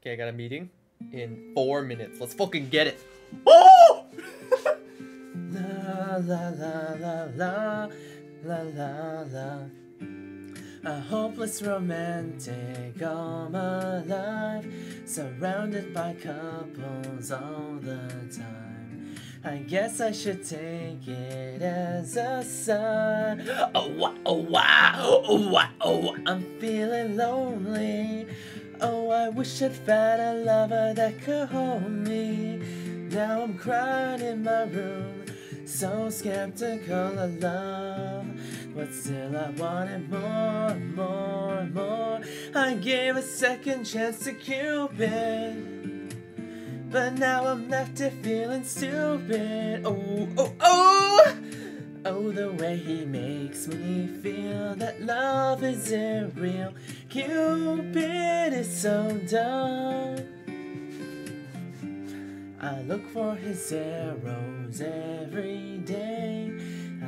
Okay, I got a meeting in four minutes. Let's fucking get it. Oh! la la la la la la la la. A hopeless romantic all my life, surrounded by couples all the time. I guess I should take it as a sign. Oh wow, oh wow, oh wow, oh wow. I'm feeling lonely. I wish I'd found a lover that could hold me. Now I'm crying in my room, so skeptical of love. But still, I wanted more, more, more. I gave a second chance to Cupid. But now I'm left here feeling stupid. Oh, oh, oh! Oh, the way he makes me feel that love isn't real. Cupid so dumb. I look for his arrows every day.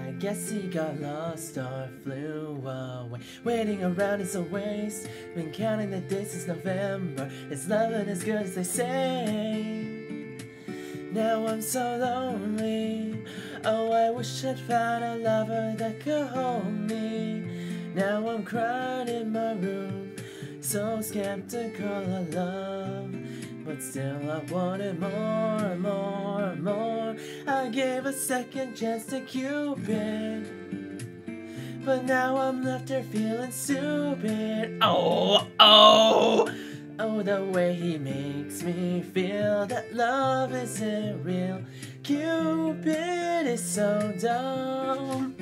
I guess he got lost or flew away. Waiting around is a waste. Been counting the days since November. His love as good as they say. Now I'm so lonely. Oh, I wish I'd found a lover that could hold me. Now I'm crying in my room, so skeptical of love. But still, I wanted more, more, more. I gave a second chance to Cupid. But now I'm left here feeling stupid. Oh, oh, oh, the way he makes me feel that love isn't real. Cupid is so dumb.